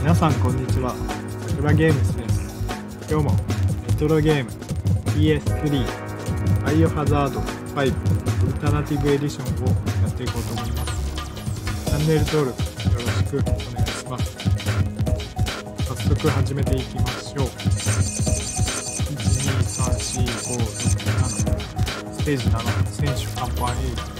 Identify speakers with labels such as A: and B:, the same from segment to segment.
A: 皆さんこんにちは。桜ゲームスです。今日もレトロゲーム PS3 バイオハザード5オルタナティブエディションをやっていこうと思います。チャンネル登録よろしくお願いします。早速始めていきましょう。1234567ステージ7選手カンパニー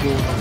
A: 丢了。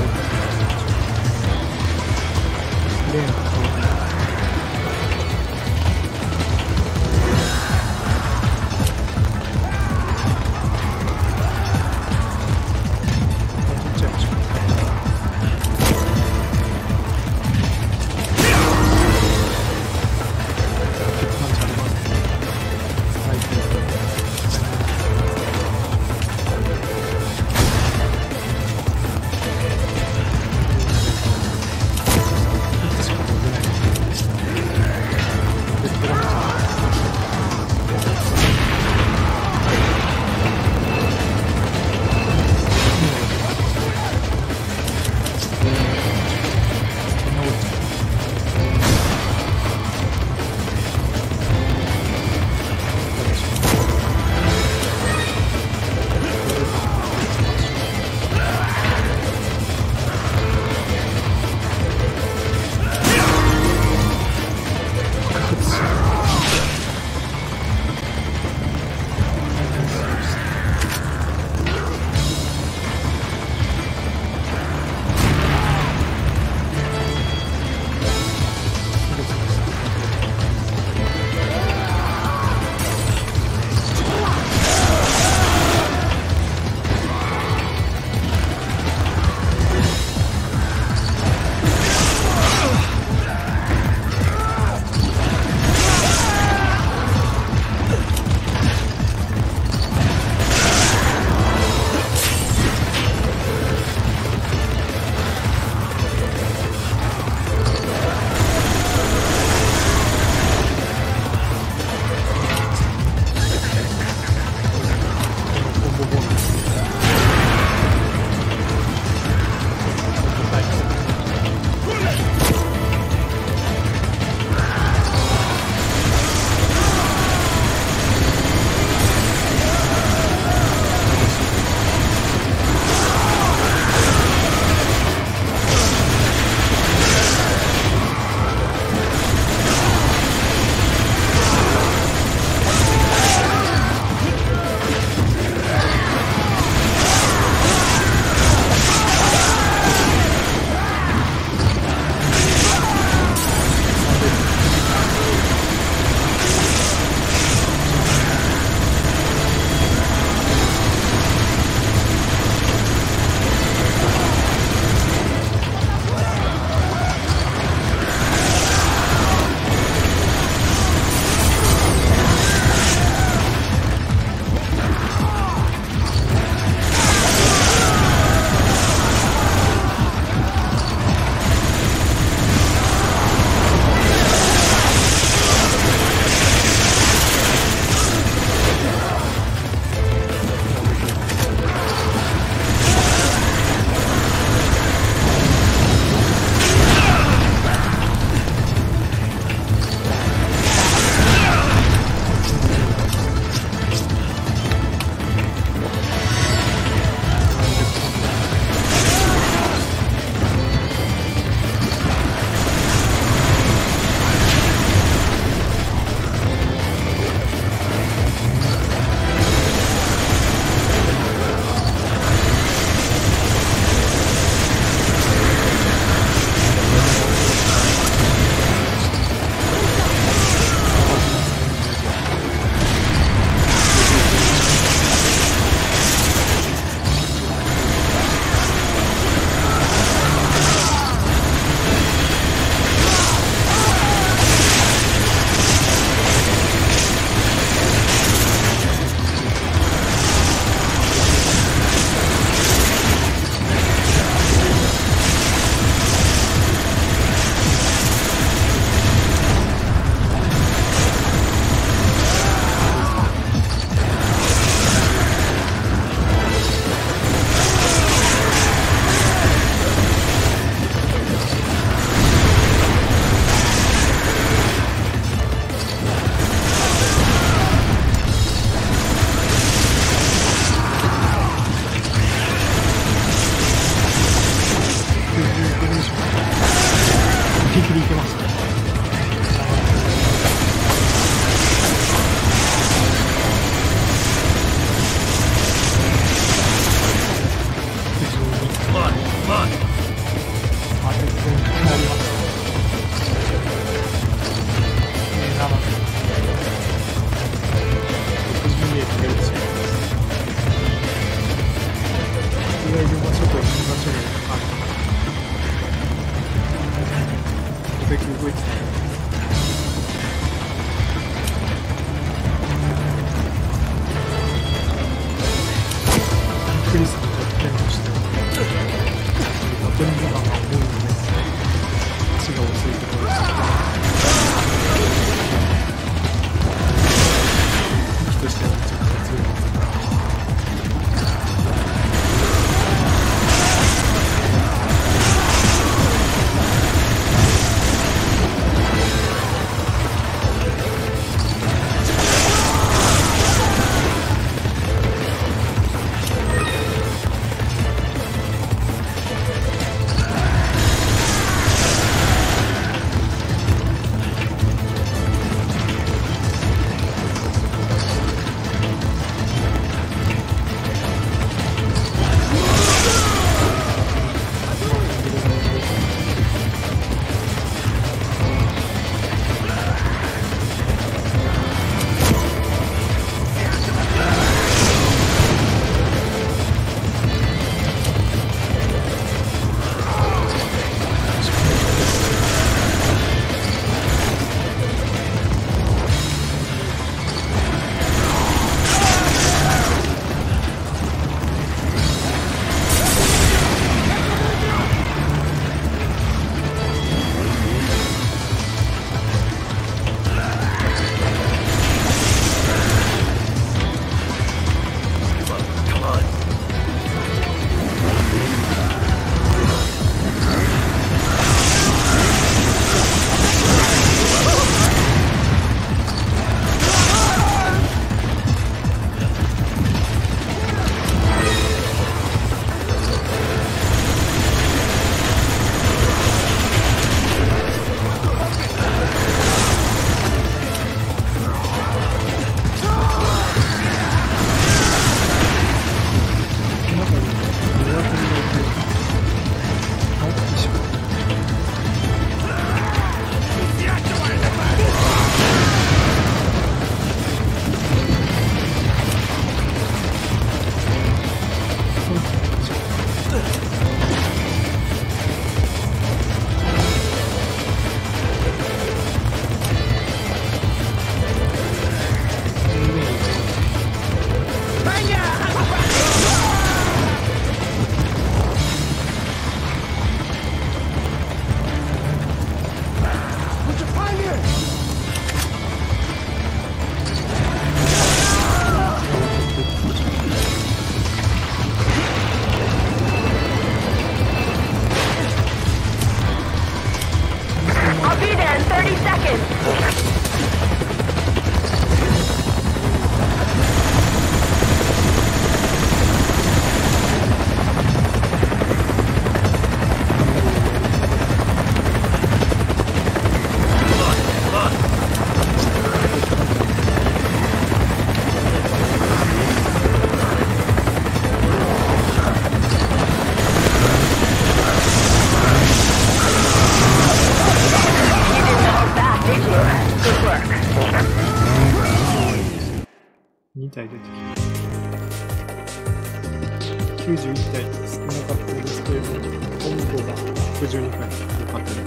A: 91回少なかったですけれども温度が62回良かったで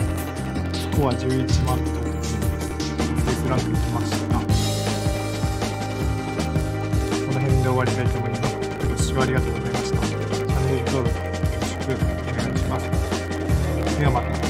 A: すスコア11万とベースランクきました。がこの辺で終わりたいと思います。ご視聴ありがとうございましたチャンネル登録よろしくお願いします。ではまた